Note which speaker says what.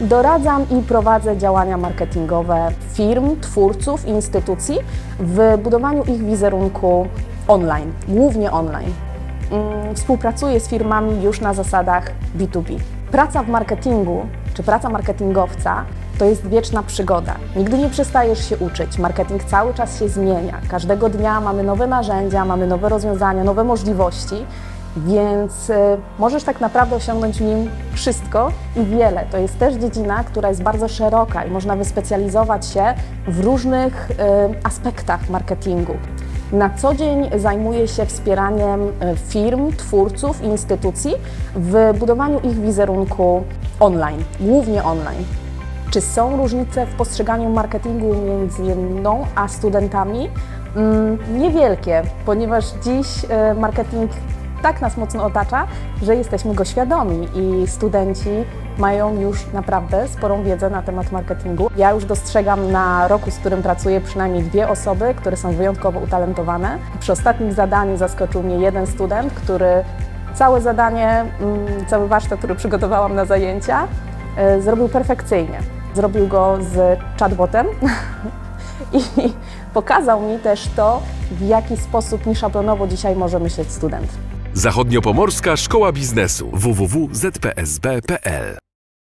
Speaker 1: Doradzam i prowadzę działania marketingowe firm, twórców, instytucji w budowaniu ich wizerunku online, głównie online. Mm, Współpracuję z firmami już na zasadach B2B. Praca w marketingu, czy praca marketingowca, to jest wieczna przygoda. Nigdy nie przestajesz się uczyć. Marketing cały czas się zmienia. Każdego dnia mamy nowe narzędzia, mamy nowe rozwiązania, nowe możliwości, więc y, możesz tak naprawdę osiągnąć w nim wszystko i wiele. To jest też dziedzina, która jest bardzo szeroka i można wyspecjalizować się w różnych y, aspektach marketingu. Na co dzień zajmuję się wspieraniem e, firm, twórców i instytucji w budowaniu ich wizerunku online, głównie online. Czy są różnice w postrzeganiu marketingu między mną a studentami? Mm, niewielkie, ponieważ dziś marketing tak nas mocno otacza, że jesteśmy go świadomi i studenci mają już naprawdę sporą wiedzę na temat marketingu. Ja już dostrzegam na roku, z którym pracuję, przynajmniej dwie osoby, które są wyjątkowo utalentowane. Przy ostatnim zadaniu zaskoczył mnie jeden student, który całe zadanie, mm, cały warsztat, który przygotowałam na zajęcia, e, zrobił perfekcyjnie. Zrobił go z chatbotem i pokazał mi też to, w jaki sposób nieszablonowo dzisiaj może myśleć student.
Speaker 2: Zachodniopomorska Szkoła Biznesu. Www.zpsb.pl